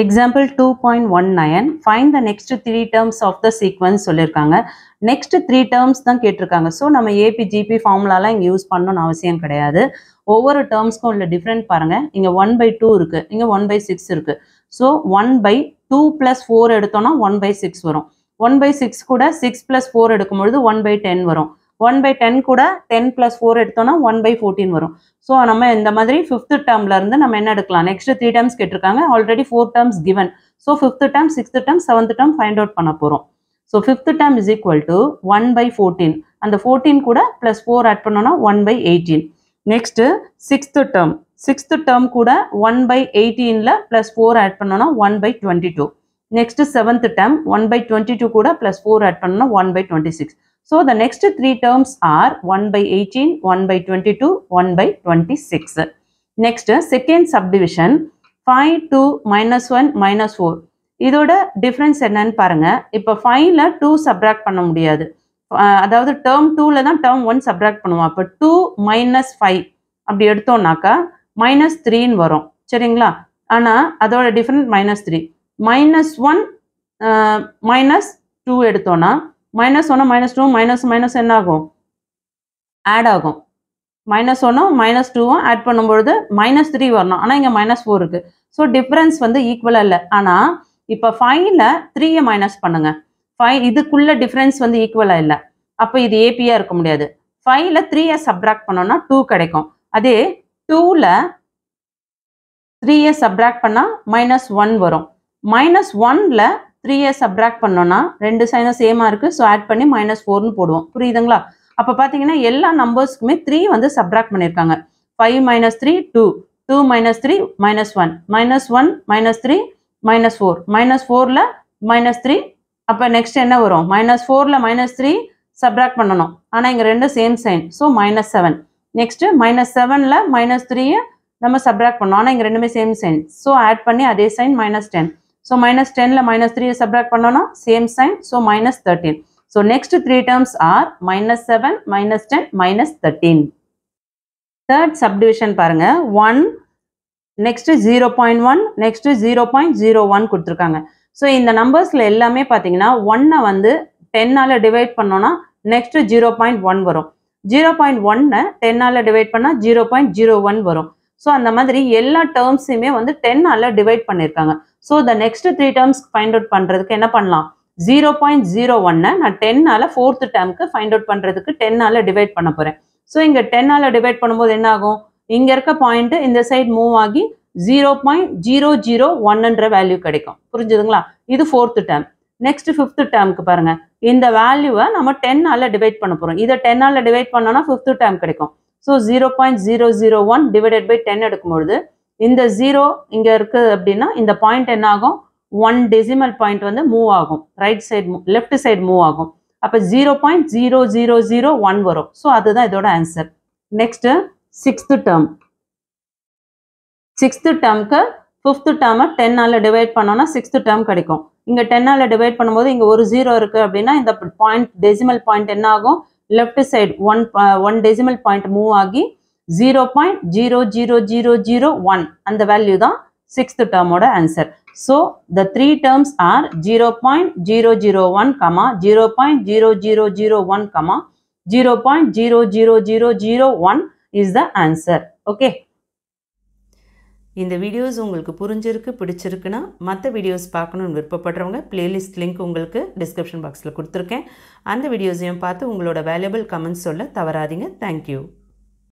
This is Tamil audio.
Example two point one nine find the next three terms of the sequence சொல்லியிருக்காங்க நெக்ஸ்ட் த்ரீ டேர்ம்ஸ் தான் கேட்டிருக்காங்க. ஸோ நம்ம ஏபி ஜிபி ஃபார்முலாலாம் இங்கே யூஸ் பண்ணணும்னு அவசியம் கிடையாது. ஒவ்வொரு டேர்ம்ஸ்க்கும் உள்ள டிஃப்ரெண்ட் பாருங்க. இங்கே ஒன் பை டூ இருக்கு. இங்கே ஒன் பை சிக்ஸ் இருக்கு. So one by two plus four எடுத்தோம்னா ஒன் பை சிக்ஸ் வரும். ஒன் பை சிக்ஸ் கூட சிக்ஸ் ப்ளஸ் ஃபோர் எடுக்கும்பொழுது ஒன் பை டென் வரும். ஒன் பை டென் கூட டென் ப்ளஸ் ஃபோர் எடுத்தோம்னா ஒன் பை ஃபோர்டீன் வரும். ஸோ நம்ம இந்த மாதிரி ஃபிஃப்த்து டேர்ம்ல இருந்து நம்ம என்ன எடுக்கலாம்? நெக்ஸ்ட் த்ரீ டேர்ம்ஸ் கேட்டிருக்காங்க. Already four terms given so fifth term sixth term seventh term find out பண்ண போகிறோம் so fifth term is equal to one by fourteen அந்த ஃபோர்டீன் கூட ப்ளஸ் ஃபோர் ஆட் பண்ணோம்னா one by eighteen next sixth term sixth term கூட ஒன் பை எயிட்டீனில் ப்ளஸ் ஃபோர் ஆட் பண்ணோம்னா one by twenty two next seventh term one by twenty two கூட ப்ளஸ் ஃபோர் ஆட் பண்ணோன்னா one by twenty six so the next three terms are one by eighteen one by twenty two one by twenty second subdivision second to five two minus one minus four இதோட டிஃப்ரென்ஸ் என்னன்னு பாருங்க. இப்போ ஃபைவ்ல டூ சப்ராக்ட் பண்ண முடியாது. அதாவது டேர்ம் டூவில் தான் டேர்ம் ஒன் சப்ராக்ட் பண்ணுவோம். அப்போ டூ மைனஸ் ஃபைவ் அப்படி எடுத்தோம்னாக்கா மைனஸ் த்ரீன்னு வரும். சரிங்களா? ஆனால் அதோட different minus three minus one minus two எடுத்தோன்னா மைனஸ் ஒன்று மைனஸ் டூ மைனஸ் மைனஸ் என்ன ஆகும்? ஆட் ஆகும். மைனஸ் ஒன்றும் மைனஸ் டூவும் ஆட் பண்ணும்பொழுது மைனஸ் த்ரீ வரணும். ஆனால் இங்கே மைனஸ் ஃபோர் இருக்குது ஸோ டிஃப்ரென்ஸ் வந்து ஈக்குவலாக இல்லை. ஆனால் இப்போ ஃபைவ்ல த்ரீயை மைனஸ் பண்ணுங்க. ஃபைவ் இதுக்குள்ள டிஃப்ரென்ஸ் வந்து ஈக்குவலாக இல்லை. அப்போ இது ஏபியாக இருக்க முடியாது. ஃபைவ்ல த்ரீயை சப்ராக்ட் பண்ணோம்னா டூ கிடைக்கும். அதே டூவில் த்ரீயை சப்ராக்ட் பண்ணால் மைனஸ் ஒன் வரும். மைனஸ் ஒன்ல த்ரீயை சப்ராக்ட் பண்ணோன்னா ரெண்டு சைனும் சேமாக இருக்குது ஸோ ஆட் பண்ணி மைனஸ் ஃபோர்னு போடுவோம். புரியுதுங்களா? அப்போ பார்த்தீங்கன்னா எல்லா நம்பர்ஸ்க்குமே த்ரீ வந்து சப்ராக்ட் பண்ணியிருக்காங்க five minus three two two minus three minus one minus one minus three minus four minus ஃபோரில் மைனஸ் த்ரீ அப்போ நெக்ஸ்ட் என்ன வரும்? மைனஸ் ஃபோரில் மைனஸ் த்ரீ சப்ராக்ட் பண்ணணும். ஆனால் இங்கே ரெண்டு same sign so minus seven next minus செவனில் மைனஸ் த்ரீயை நம்ம சப்ராக்ட் பண்ணோம். ஆனால் இங்கே ரெண்டுமே சேம் சைன் ஸோ ஆட் பண்ணி அதே sign minus ten so minus டெனில் மைனஸ் த்ரீ சப்ராக்ட் பண்ணோன்னா same sign so minus thirteen so next three terms are minus seven minus ten minus thirteen third subdivision பாருங்க. One next zero point one next zero point zero one கொடுத்துருக்காங்க. ஸோ இந்த நம்பர்ஸில் எல்லாமே பார்த்தீங்கன்னா ஒன்னை வந்து டென்னால் டிவைட் பண்ணோன்னா நெக்ஸ்ட் ஜீரோ பாயிண்ட் ஒன் வரும். ஜீரோ பாயிண்ட் ஒன்னை டென்னால் டிவைட் பண்ணால் ஜீரோ பாயிண்ட் ஜீரோ ஒன் வரும். ஸோ அந்த மாதிரி எல்லா டேர்ம்ஸையுமே வந்து டென்னால் டிவைட் பண்ணியிருக்காங்க so the next three terms find out பண்ணுறதுக்கு என்ன பண்ணலாம்? ஜீரோ பாயிண்ட் ஜீரோ ஒன்னை நான் டென்னால் ஃபோர்த்து டேர்முக்கு ஃபைண்ட் அவுட் பண்ணுறதுக்கு டென்னால் டிவைட் பண்ண போகிறேன் ஸோ இங்கே டென்னால் டிவைட் பண்ணும்போது என்ன ஆகும்? இங்கே இருக்க பாயிண்ட் இந்த சைடு மூவ் ஆகி ஜீரோ பாயிண்ட் ஜீரோ ஜீரோ ஒன்னுன்ற வேல்யூ கிடைக்கும். புரிஞ்சுதுங்களா? இது ஃபோர்த்து டேர்ம் நெக்ஸ்ட் ஃபிஃப்த்து டேர்முக்கு பாருங்கள் இந்த வேல்யூவை நம்ம டென்னால் டிவைட் பண்ண போகிறோம் இதை டென்னால் டிவைட் பண்ணோன்னா ஃபிஃப்த்து டேர்ம் கிடைக்கும். So zero point zero zero one divided by ten எடுக்கும்பொழுது இந்த ஜீரோ இங்கே இருக்குது அப்படின்னா இந்த பாயிண்ட் என்ன ஆகும்? ஒன் டெசிமல் பாயிண்ட் வந்து மூவ் ஆகும். Right side left side move ஆகும். அப்போ zero point zero zero zero one வரும். ஸோ அதுதான் இதோட answer next sixth term sixth டேர்முக்கு fifth டேர்மை டென்னால் டிவைட் பண்ணோன்னா சிக்ஸ்த்து டேர்ம் கிடைக்கும். இங்கே டென்னால் டிவைட் பண்ணும்போது இங்கே ஒரு ஜீரோ இருக்குது அப்படின்னா இந்த பாயிண்ட் டெசிமல் பாயிண்ட் என்ன ஆகும்? Left side one one decimal point move ஆகி zero point zero zero zero zero one அந்த வேல்யூ தான் sixth டேர்மோட answer so the three terms are zero point zero zero one comma zero point zero zero zero one comma zero point zero zero zero zero one is the answer okay இந்த வீடியோஸ் உங்களுக்கு புரிஞ்சிருக்கு பிடிச்சிருக்குன்னா மற்ற வீடியோஸ் பார்க்கணுன்னு விருப்பப்படுறவங்க பிளேலிஸ்ட் லிங்க் உங்களுக்கு டிஸ்கிரிப்ஷன் பாக்ஸில் கொடுத்துருக்கேன். அந்த வீடியோஸையும் பார்த்து உங்களோட வேல்யூபிள் கமெண்ட்ஸ் சொல்ல தவறாதீங்க. தேங்க்யூ